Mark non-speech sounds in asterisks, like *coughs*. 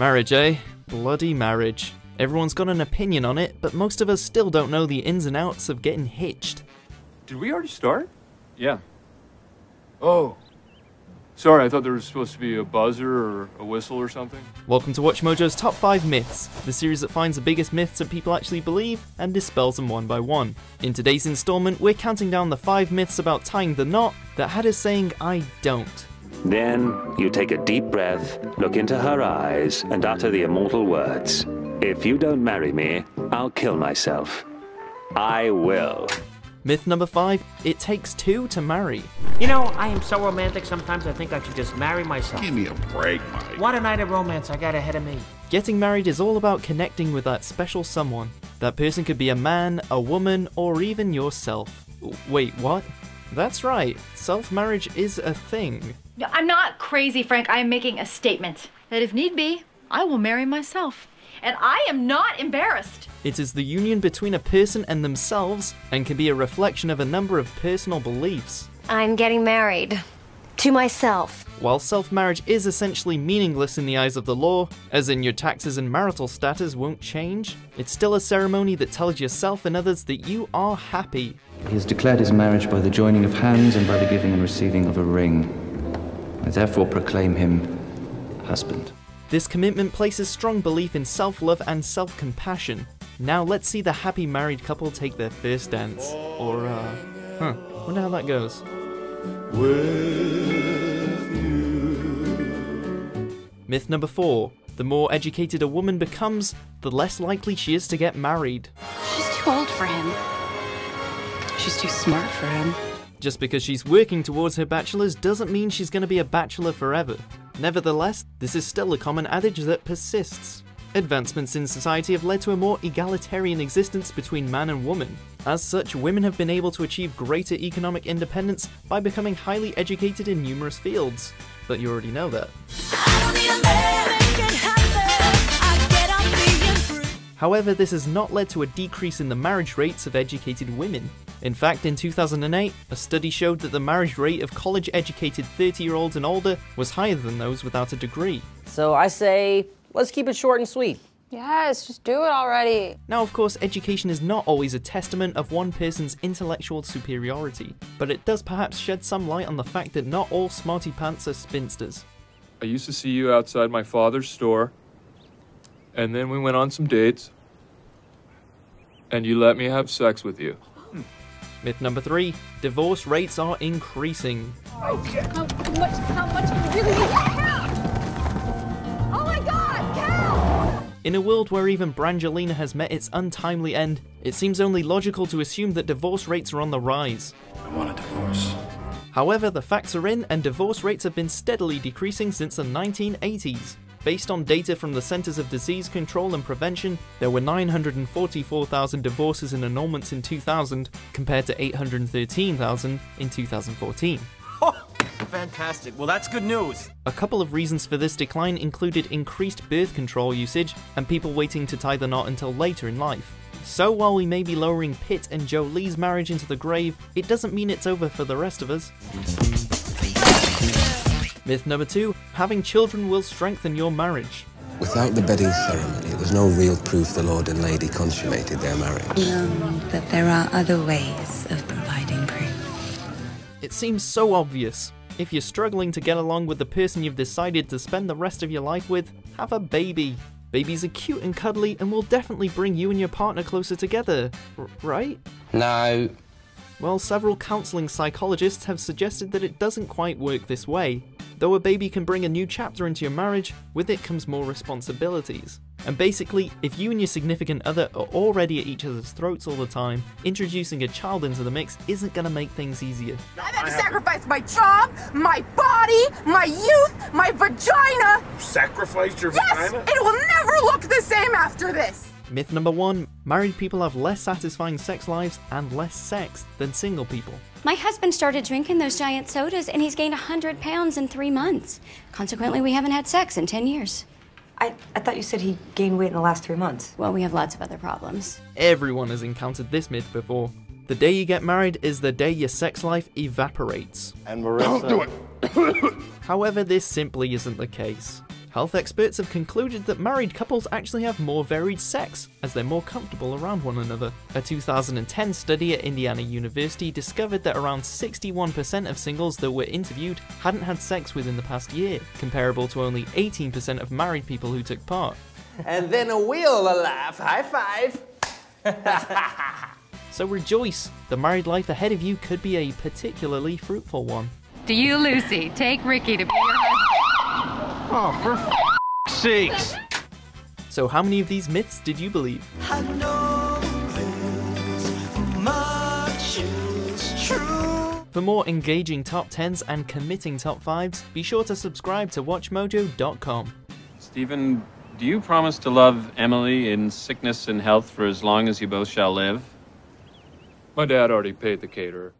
Marriage, eh? Bloody marriage. Everyone's got an opinion on it, but most of us still don't know the ins and outs of getting hitched. Did we already start? Yeah. Oh. Sorry, I thought there was supposed to be a buzzer or a whistle or something. Welcome to WatchMojo's Top 5 Myths, the series that finds the biggest myths that people actually believe and dispels them one by one. In today's installment, we're counting down the 5 myths about tying the knot that had us saying, I don't. Then you take a deep breath, look into her eyes, and utter the immortal words If you don't marry me, I'll kill myself. I will. Myth number 5 It takes two to marry. You know, I am so romantic sometimes I think I should just marry myself. Give me a break, Mike. What a night of romance I got ahead of me. Getting married is all about connecting with that special someone. That person could be a man, a woman, or even yourself. Wait, what? That's right, self marriage is a thing. I'm not crazy, Frank. I am making a statement that if need be, I will marry myself. And I am not embarrassed. It is the union between a person and themselves and can be a reflection of a number of personal beliefs. I'm getting married. To myself. While self marriage is essentially meaningless in the eyes of the law, as in your taxes and marital status won't change, it's still a ceremony that tells yourself and others that you are happy. He has declared his marriage by the joining of hands and by the giving and receiving of a ring. I therefore proclaim him husband. This commitment places strong belief in self love and self compassion. Now let's see the happy married couple take their first dance. Or, uh, huh, wonder how that goes. Myth number four the more educated a woman becomes, the less likely she is to get married. She's too old for him. She's too smart for him. Just because she's working towards her bachelor's doesn't mean she's going to be a bachelor forever. Nevertheless, this is still a common adage that persists. Advancements in society have led to a more egalitarian existence between man and woman. As such, women have been able to achieve greater economic independence by becoming highly educated in numerous fields. But you already know that. However, this has not led to a decrease in the marriage rates of educated women. In fact, in 2008, a study showed that the marriage rate of college educated 30 year olds and older was higher than those without a degree. So I say, let's keep it short and sweet. Yes, just do it already. Now, of course, education is not always a testament of one person's intellectual superiority, but it does perhaps shed some light on the fact that not all smarty pants are spinsters. I used to see you outside my father's store, and then we went on some dates, and you let me have sex with you. Myth number three divorce rates are increasing. Oh, how much, how much can you really Oh my god, Cal! In a world where even Brangelina has met its untimely end, it seems only logical to assume that divorce rates are on the rise. I want a divorce. However, the facts are in, and divorce rates have been steadily decreasing since the 1980s. Based on data from the Centers of Disease Control and Prevention, there were 944,000 divorces and annulments in 2000 compared to 813,000 in 2014. Fantastic. Well, that's good news. A couple of reasons for this decline included increased birth control usage and people waiting to tie the knot until later in life. So while we may be lowering Pitt and Jolie's marriage into the grave, it doesn't mean it's over for the rest of us. Myth number two having children will strengthen your marriage. Without the bedding ceremony, there's no real proof the Lord and Lady consummated their marriage. No, but there are other ways of providing proof. It seems so obvious. If you're struggling to get along with the person you've decided to spend the rest of your life with, have a baby. Babies are cute and cuddly and will definitely bring you and your partner closer together, R- right? No. Well, several counseling psychologists have suggested that it doesn't quite work this way. Though a baby can bring a new chapter into your marriage, with it comes more responsibilities. And basically, if you and your significant other are already at each other's throats all the time, introducing a child into the mix isn't going to make things easier. I've had to sacrifice my job, my body, my youth, my vagina. Sacrificed your Yes, vagina? it will never look the same after this. Myth number one married people have less satisfying sex lives and less sex than single people. My husband started drinking those giant sodas and he's gained 100 pounds in three months. Consequently, we haven't had sex in 10 years. I, I thought you said he gained weight in the last three months. Well, we have lots of other problems. Everyone has encountered this myth before. The day you get married is the day your sex life evaporates. And Marissa. Do it. *coughs* However, this simply isn't the case. Health experts have concluded that married couples actually have more varied sex, as they're more comfortable around one another. A 2010 study at Indiana University discovered that around 61% of singles that were interviewed hadn't had sex within the past year, comparable to only 18% of married people who took part. And then a wheel a laugh. High five. *laughs* So rejoice, the married life ahead of you could be a particularly fruitful one. Do you, Lucy, take Ricky to be your husband? Oh, for f- sakes! So, how many of these myths did you believe? For more engaging top 10s and committing top 5s, be sure to subscribe to WatchMojo.com. Stephen, do you promise to love Emily in sickness and health for as long as you both shall live? My dad already paid the caterer.